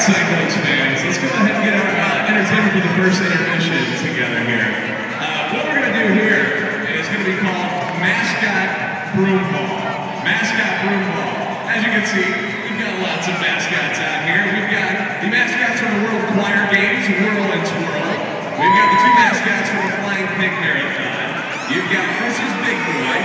Cyclones fans, let's go ahead and get our uh, entertainment for the first intermission together here. Uh, what we're going to do here is going to be called Mascot Broom Ball. Mascot Broom Ball. As you can see, we've got lots of mascots out here. We've got the mascots from the World Choir Games, Whirl and Twirl. We've got the two mascots from the Flying Pig Marathon. You've got Frisch's Big Boy,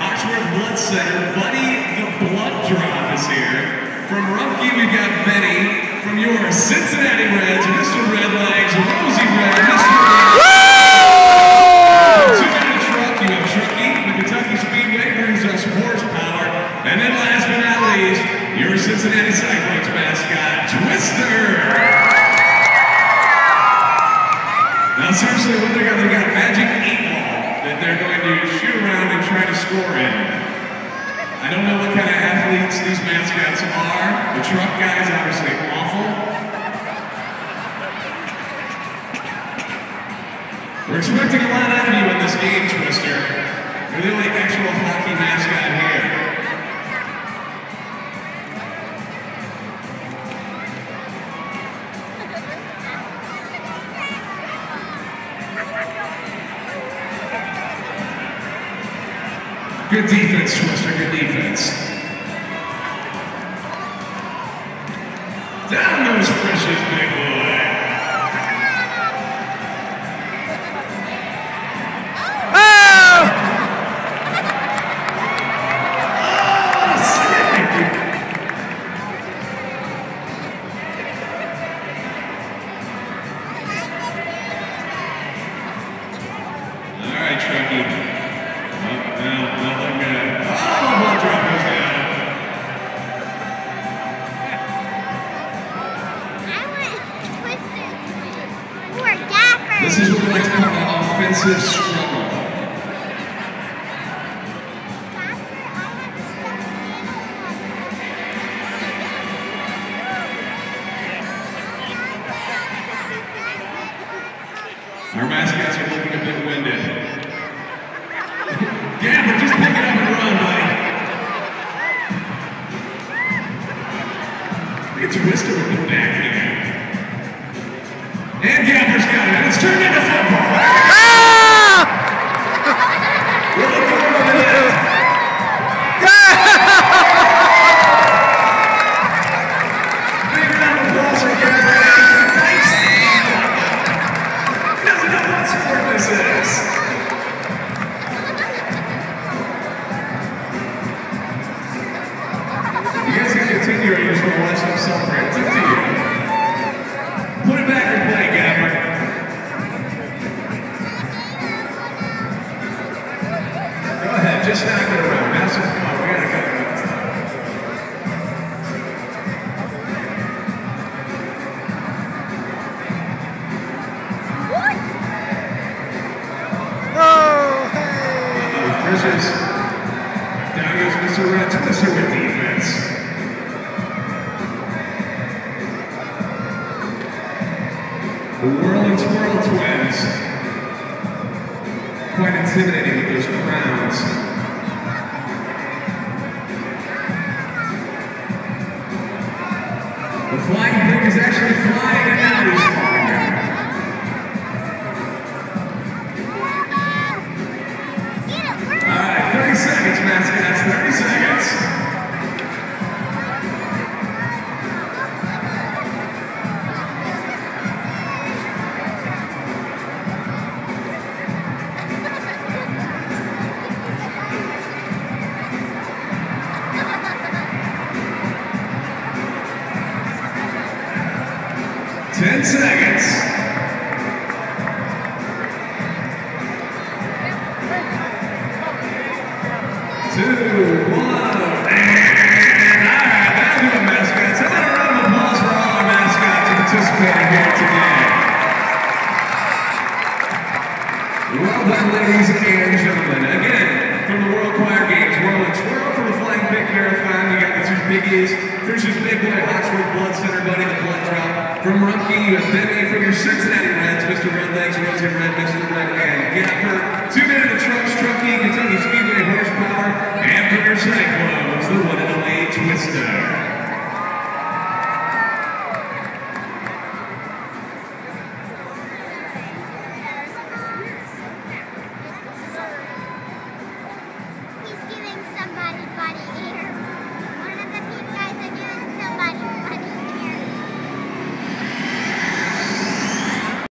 Hoxworth Blood Center, Buddy the Blood Drop is here. From Rumpke, we've got Benny. From your Cincinnati Reds, Mr. Redlegs, Rosie Red, Mr. Red. Two in truck, you have Truckee. The Kentucky Speedway brings us horsepower. And then last but not least, your Cincinnati Cyclones mascot, Twister. Now seriously, what they got, they got a magic eight ball that they're going to shoot around and try to score in. I don't know what kind of athletes these mascots are. The truck guy is obviously awful. We're expecting a lot out of you in this game, Twister. You're the only actual hockey mascot here. Good defense, Twister. Good defense. Offensive struggle. Our mascots are looking a bit winded. Gambler, just pick it up and run, buddy. Look at Twister with the backhand. And Gambler's got it. and It's turned into just knock it around. Have some fun. We gotta go. Precious. Down goes Mr. Red Twister with defense. The Whirl and Twirl twins. Quite intimidating seconds. Two, one, and all right, that'll do the mascots. How about a round of applause for all our mascots participating here today? Well ladies and gentlemen. Again, from the World Choir Games, Whirl and Twirl for the Flying Pig Marathon, we got the two biggies, Frisch's Big Boy Hoxworth Blood Center Buddy, from you have Benny. From your Cincinnati Reds, Mr. Redlegs, Rosie Red,